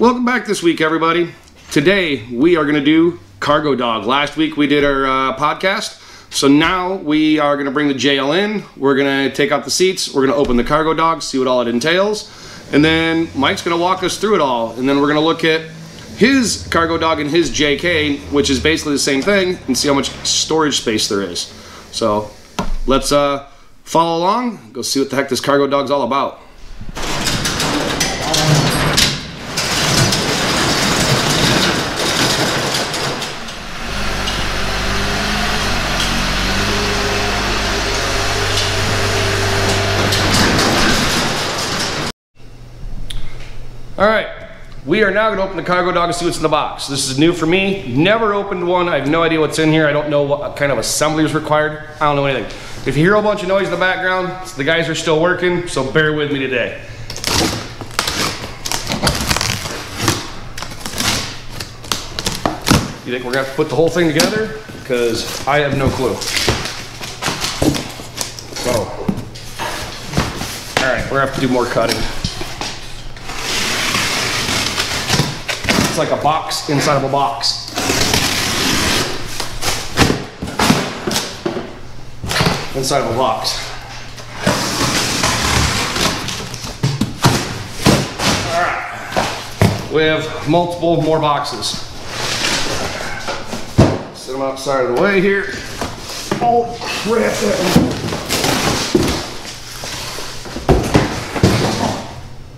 Welcome back this week, everybody. Today we are going to do Cargo Dog. Last week we did our uh, podcast, so now we are going to bring the JL in. We're going to take out the seats. We're going to open the Cargo Dog, see what all it entails, and then Mike's going to walk us through it all. And then we're going to look at his Cargo Dog and his JK, which is basically the same thing, and see how much storage space there is. So let's uh, follow along. Go see what the heck this Cargo Dog's all about. All right, we are now to open the cargo dog and see what's in the box. This is new for me. Never opened one. I have no idea what's in here. I don't know what kind of assembly is required. I don't know anything. If you hear a bunch of noise in the background, the guys are still working, so bear with me today. You think we're to have to put the whole thing together? Because I have no clue. So, all right, we're to have to do more cutting. Like a box inside of a box. Inside of a box. All right. We have multiple more boxes. Set them outside of the way here. Oh, crap, that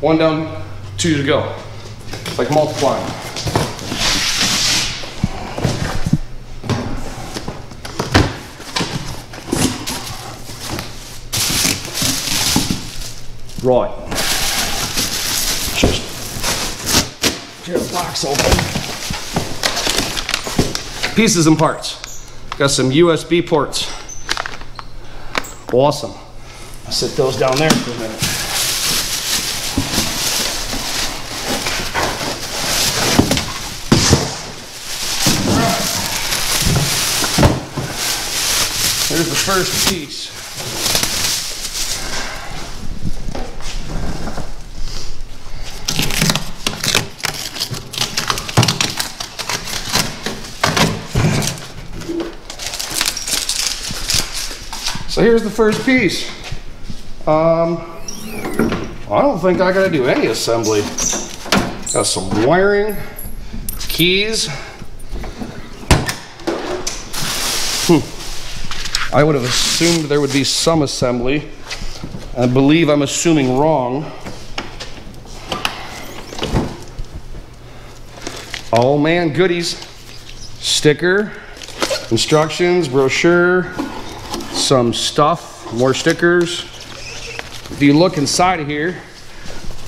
one. One down, two to go. Like multiplying. Right. Just tear the box open. Pieces and parts. Got some USB ports. Awesome. I'll sit those down there for a minute. Here's the first piece. So here's the first piece. Um, I don't think I gotta do any assembly. Got some wiring, keys. Hmm. I would have assumed there would be some assembly. I believe I'm assuming wrong. Oh man, goodies. Sticker, instructions, brochure, some stuff, more stickers. If you look inside of here,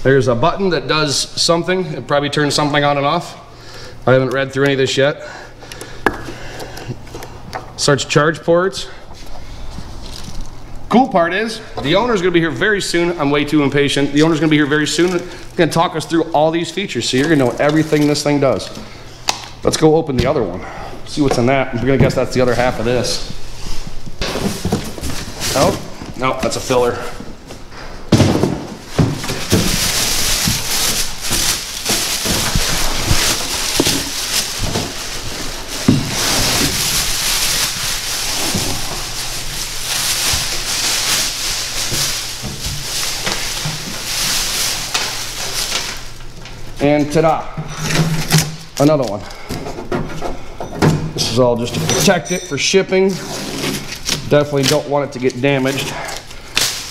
there's a button that does something. It probably turns something on and off. I haven't read through any of this yet. Starts charge ports. Cool part is, the owner's gonna be here very soon. I'm way too impatient. The owner's gonna be here very soon. He's gonna talk us through all these features, so you're gonna know everything this thing does. Let's go open the other one. See what's in that. I'm gonna guess that's the other half of this. Oh, no, that's a filler. And ta-da, another one. This is all just to protect it for shipping. Definitely don't want it to get damaged.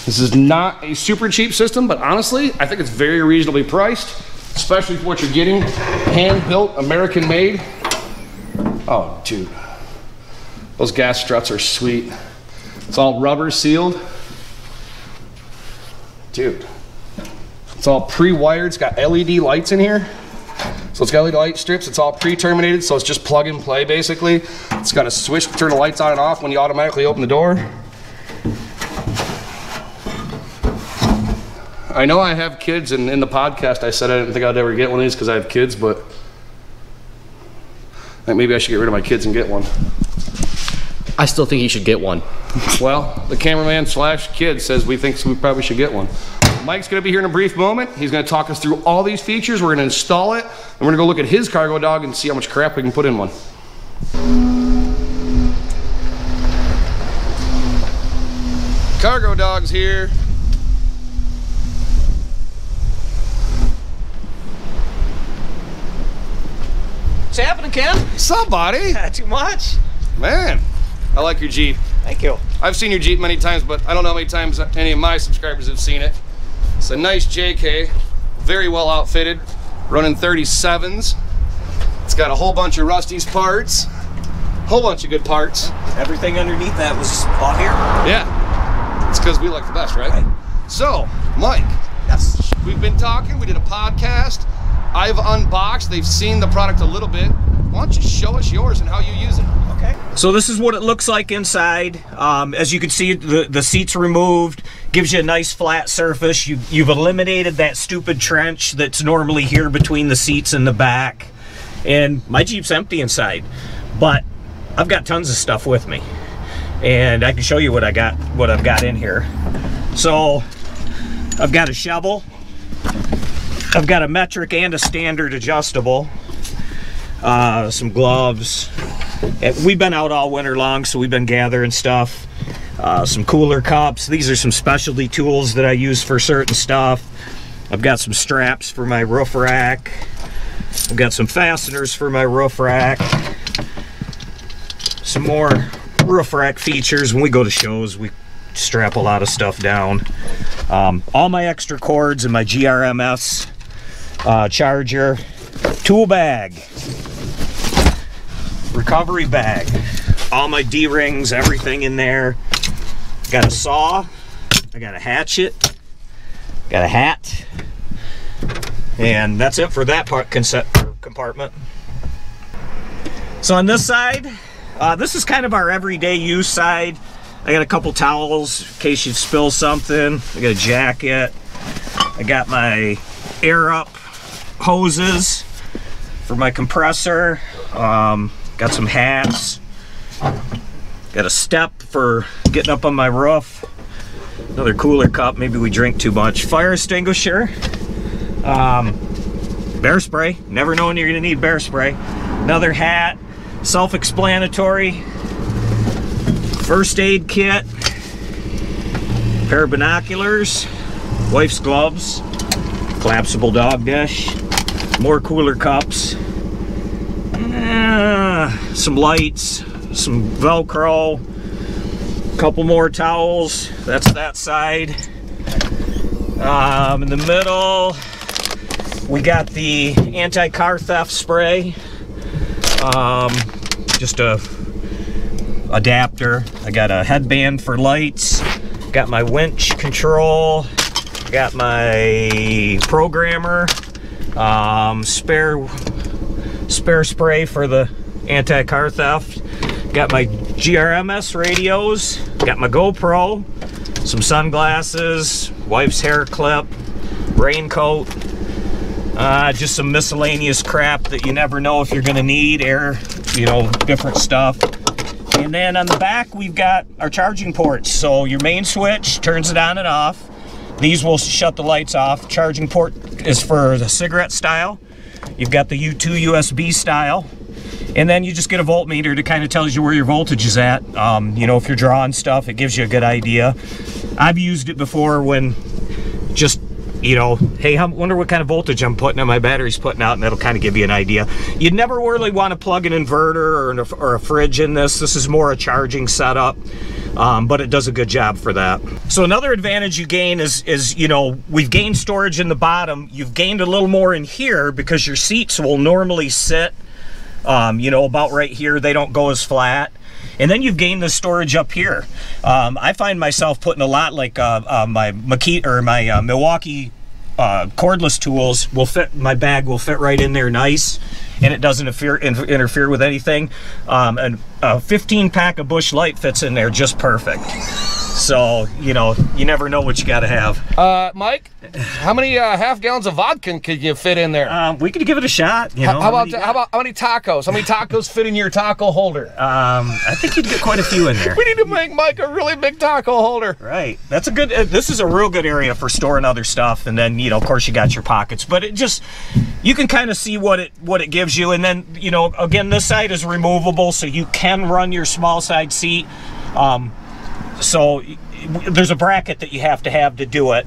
This is not a super cheap system, but honestly, I think it's very reasonably priced, especially for what you're getting. Hand-built, American-made. Oh, dude. Those gas struts are sweet. It's all rubber sealed. Dude. It's all pre-wired. It's got LED lights in here. So it's got LED light strips. It's all pre-terminated, so it's just plug and play basically. It's got a switch to turn the lights on and off when you automatically open the door. I know I have kids, and in the podcast I said I didn't think I'd ever get one of these because I have kids, but I think maybe I should get rid of my kids and get one. I still think you should get one. Well, the cameraman slash kid says we think we probably should get one. Mike's going to be here in a brief moment. He's going to talk us through all these features. We're going to install it, and we're going to go look at his cargo dog and see how much crap we can put in one. Cargo dog's here. What's happening, Ken? What's up, buddy? Not too much. Man, I like your Jeep. Thank you. I've seen your Jeep many times, but I don't know how many times any of my subscribers have seen it. It's a nice JK, very well outfitted, running 37s. It's got a whole bunch of Rusty's parts, whole bunch of good parts. Everything underneath that was bought here. Yeah, it's because we like the best, right? Right. So, Mike, Yes. we've been talking, we did a podcast. I've unboxed, they've seen the product a little bit. Why don't you show us yours and how you use it? Okay. So this is what it looks like inside. Um, as you can see, the, the seats removed. Gives you a nice flat surface. You, you've eliminated that stupid trench that's normally here between the seats and the back. And my Jeep's empty inside. But I've got tons of stuff with me. And I can show you what I got what I've got in here. So I've got a shovel. I've got a metric and a standard adjustable. Uh, some gloves. We've been out all winter long, so we've been gathering stuff. Uh, some cooler cups. These are some specialty tools that I use for certain stuff. I've got some straps for my roof rack. I've got some fasteners for my roof rack. Some more roof rack features. When we go to shows, we strap a lot of stuff down. Um, all my extra cords and my GRMS uh, charger. Tool bag recovery bag. All my D-rings, everything in there. Got a saw. I got a hatchet. Got a hat. And that's it for that part concept compartment. So on this side, uh, this is kind of our everyday use side. I got a couple towels in case you spill something. I got a jacket. I got my air up hoses for my compressor. Um, got some hats. Got a step for getting up on my roof. Another cooler cup. Maybe we drink too much. Fire extinguisher. Um, bear spray. Never knowing you're gonna need bear spray. Another hat. Self-explanatory. First aid kit. Pair of binoculars. Wife's gloves. Collapsible dog dish. More cooler cups. Some lights, some Velcro, a couple more towels. That's that side. Um, in the middle, we got the anti-car theft spray. Um, just a adapter. I got a headband for lights. Got my winch control. Got my programmer. Um, spare spare spray for the anti-car theft. Got my GRMS radios. Got my GoPro. Some sunglasses. Wife's hair clip. Raincoat. Uh, just some miscellaneous crap that you never know if you're gonna need. Air, you know, different stuff. And then on the back, we've got our charging ports. So your main switch turns it on and off. These will shut the lights off. Charging port is for the cigarette style. You've got the U2 USB style. And then you just get a voltmeter to kind of tells you where your voltage is at. Um, you know, if you're drawing stuff, it gives you a good idea. I've used it before when just, you know, hey, I wonder what kind of voltage I'm putting on my batteries putting out, and that'll kind of give you an idea. You'd never really want to plug an inverter or, an, or a fridge in this. This is more a charging setup. Um, but it does a good job for that. So another advantage you gain is, is, you know, we've gained storage in the bottom. You've gained a little more in here because your seats will normally sit, um, you know, about right here. They don't go as flat. And then you've gained the storage up here. Um, I find myself putting a lot like uh, uh, my Makita or my uh, Milwaukee uh, cordless tools will fit. My bag will fit right in there, nice, and it doesn't interfere interfere with anything. Um, and a 15 pack of Busch Light fits in there just perfect. So, you know, you never know what you got to have. Uh, Mike, how many uh, half gallons of vodka could you fit in there? Um, we could give it a shot. You how, know, how about many how about how many tacos? How many tacos fit in your taco holder? Um, I think you'd get quite a few in there. we need to make Mike a really big taco holder. Right. That's a good. Uh, this is a real good area for storing other stuff, and then you know, of course, you got your pockets. But it just you can kind of see what it what it gives you, and then you know, again, this side is removable, so you can run your small side seat. Um, so there's a bracket that you have to have to do it.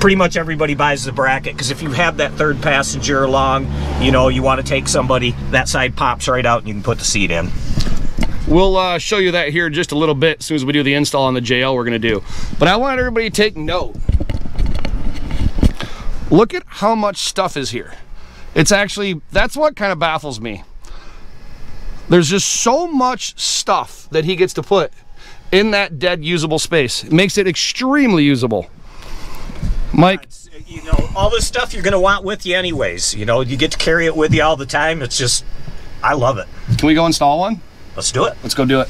Pretty much everybody buys the bracket because if you have that third passenger along, you know, you want to take somebody, that side pops right out and you can put the seat in. We'll uh, show you that here just a little bit as soon as we do the install on the JL we're going to do. But I want everybody to take note. Look at how much stuff is here. It's actually, that's what kind of baffles me. There's just so much stuff that he gets to put in that dead usable space. It makes it extremely usable. Mike, uh, you know, all this stuff you're going to want with you anyways. You know, you get to carry it with you all the time. It's just, I love it. can we go install one? Let's do it. Let's go do it.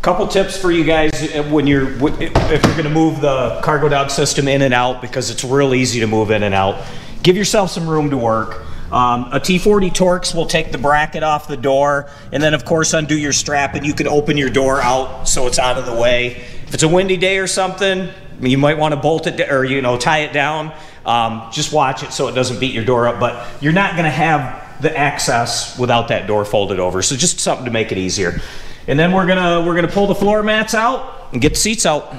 Couple tips for you guys uh, when you're if you're going to move the cargo dog system in and out because it's real easy to move in and out. Give yourself some room to work. Um, a T40 Torx will take the bracket off the door and then of course undo your strap and you can open your door out so it's out of the way. If it's a windy day or something, you might want to bolt it or you know tie it down. Um, just watch it so it doesn't beat your door up, but you're not going to have the access without that door folded over. So just something to make it easier. And then we're gonna we're gonna pull the floor mats out and get the seats out.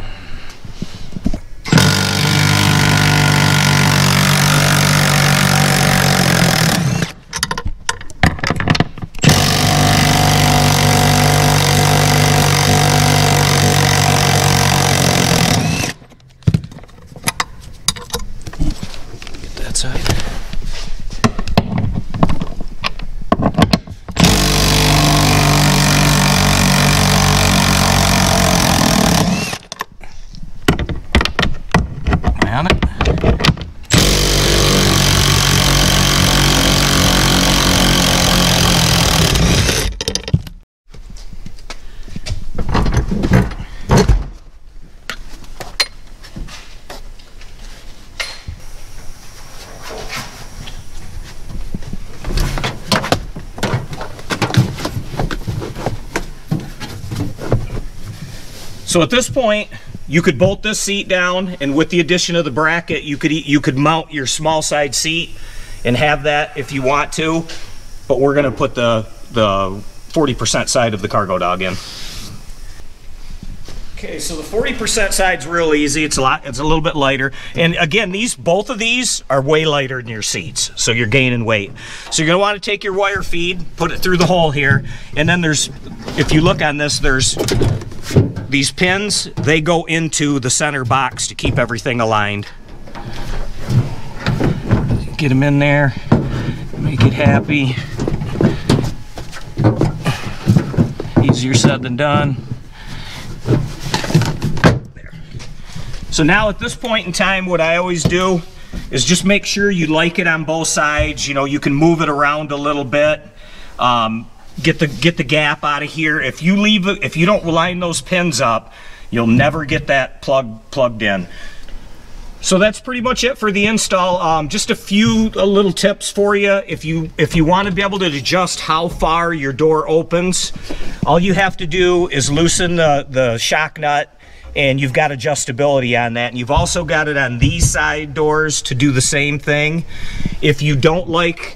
So at this point, you could bolt this seat down, and with the addition of the bracket, you could you could mount your small side seat and have that if you want to. But we're gonna put the the 40% side of the cargo dog in. Okay, so the 40% side's real easy. It's a lot. It's a little bit lighter. And again, these both of these are way lighter than your seats, so you're gaining weight. So you're gonna want to take your wire feed, put it through the hole here, and then there's, if you look on this, there's these pins. They go into the center box to keep everything aligned. Get them in there. Make it happy. Easier said than done. So now at this point in time, what I always do is just make sure you like it on both sides. You know, you can move it around a little bit. Um, get the get the gap out of here. If you leave if you don't line those pins up, you'll never get that plug plugged in. So that's pretty much it for the install. Um, just a few uh, little tips for you. If you if you want to be able to adjust how far your door opens, all you have to do is loosen the, the shock nut and you've got adjustability on that. And you've also got it on these side doors to do the same thing. If you don't like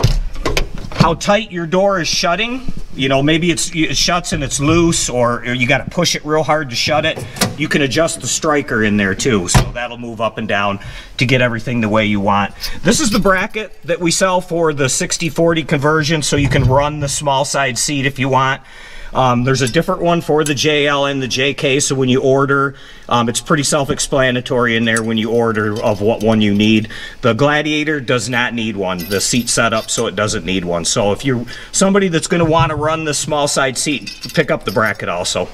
how tight your door is shutting. You know, maybe it's it shuts and it's loose, or, you got to push it real hard to shut it. You can adjust the striker in there too, so that'll move up and down to get everything the way you want. This is the bracket that we sell for the 60-40 conversion, so you can run the small side seat if you want. Um, there's a different one for the JL and the JK, so when you order, um, it's pretty self-explanatory in there when you order of what one you need. The Gladiator does not need one. The seat setup, so it doesn't need one. So if you're somebody that's going to want to run the small side seat, pick up the bracket also.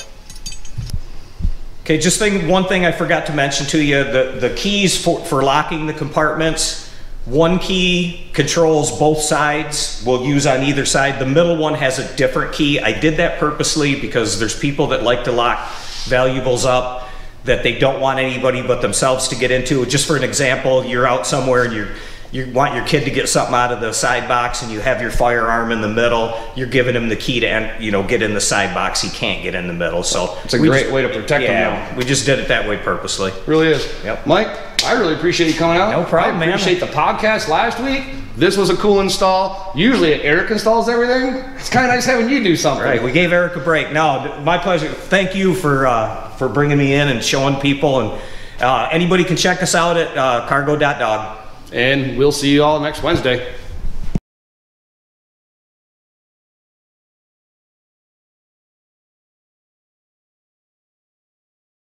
Okay, just thing, one thing I forgot to mention to you, the, the keys for, for locking the compartments, one key controls both sides. We'll use on either side. The middle one has a different key. I did that purposely because there's people that like to lock valuables up that they don't want anybody but themselves to get into. Just for an example, you're out somewhere and you're you want your kid to get something out of the side box and you have your firearm in the middle, you're giving him the key to, you know, get in the side box. He can't get in the middle. So It's a great just- way to protect them, Yeah, we just did it that way purposely. Really is. Yep. Mike, I really appreciate you coming out. No problem, I man. appreciate the podcast last week. This was a cool install. Usually Eric installs everything. It's kind of nice having you do something. Right, we gave Eric a break. No, my pleasure. Thank you for uh, for bringing me in and showing people. And uh, anybody can check us out at uh, cargo.dog. And we'll see you all next Wednesday.